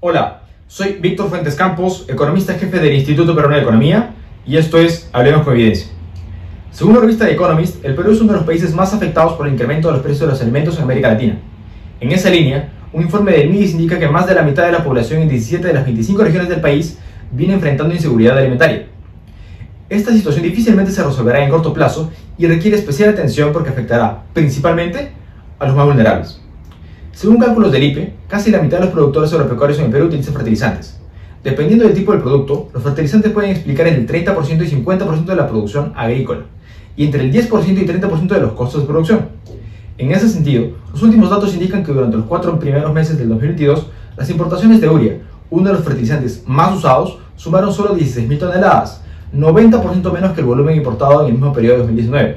Hola, soy Víctor Fuentes Campos, economista jefe del Instituto Peruano de Economía, y esto es Hablemos con Evidencia. Según la revista The Economist, el Perú es uno de los países más afectados por el incremento de los precios de los alimentos en América Latina. En esa línea, un informe del MIDIS indica que más de la mitad de la población en 17 de las 25 regiones del país viene enfrentando inseguridad alimentaria. Esta situación difícilmente se resolverá en corto plazo y requiere especial atención porque afectará principalmente a los más vulnerables. Según cálculos del IPE, casi la mitad de los productores agropecuarios en el Perú utilizan fertilizantes. Dependiendo del tipo del producto, los fertilizantes pueden explicar entre el 30% y 50% de la producción agrícola y entre el 10% y 30% de los costos de producción. En ese sentido, los últimos datos indican que durante los cuatro primeros meses del 2022, las importaciones de urea, uno de los fertilizantes más usados, sumaron solo 16.000 toneladas, 90% menos que el volumen importado en el mismo periodo de 2019.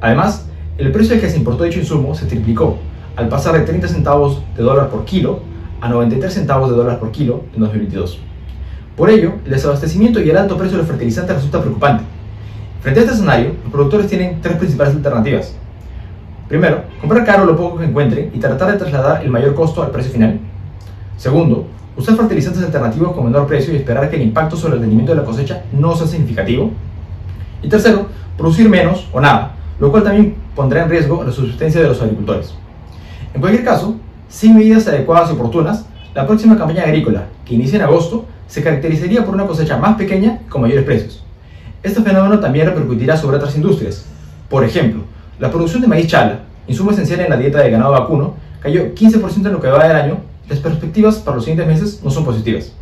Además, el precio al que se importó dicho insumo se triplicó, al pasar de 30 centavos de dólar por kilo a 93 centavos de dólar por kilo en 2022. Por ello, el desabastecimiento y el alto precio de los fertilizantes resulta preocupante. Frente a este escenario, los productores tienen tres principales alternativas. Primero, comprar caro lo poco que encuentren y tratar de trasladar el mayor costo al precio final. Segundo, usar fertilizantes alternativos con menor precio y esperar que el impacto sobre el rendimiento de la cosecha no sea significativo. Y tercero, producir menos o nada, lo cual también pondrá en riesgo la subsistencia de los agricultores. En cualquier caso, sin medidas adecuadas y oportunas, la próxima campaña agrícola, que inicia en agosto, se caracterizaría por una cosecha más pequeña y con mayores precios. Este fenómeno también repercutirá sobre otras industrias. Por ejemplo, la producción de maíz chala, insumo esencial en la dieta de ganado vacuno, cayó 15% en lo que va del año las perspectivas para los siguientes meses no son positivas.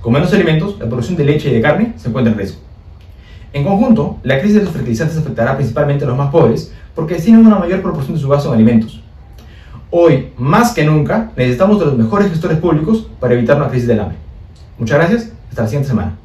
Con menos alimentos, la producción de leche y de carne se encuentra en riesgo. En conjunto, la crisis de los fertilizantes afectará principalmente a los más pobres porque tienen una mayor proporción de su gasto en alimentos. Hoy, más que nunca, necesitamos de los mejores gestores públicos para evitar una crisis del hambre. Muchas gracias, hasta la siguiente semana.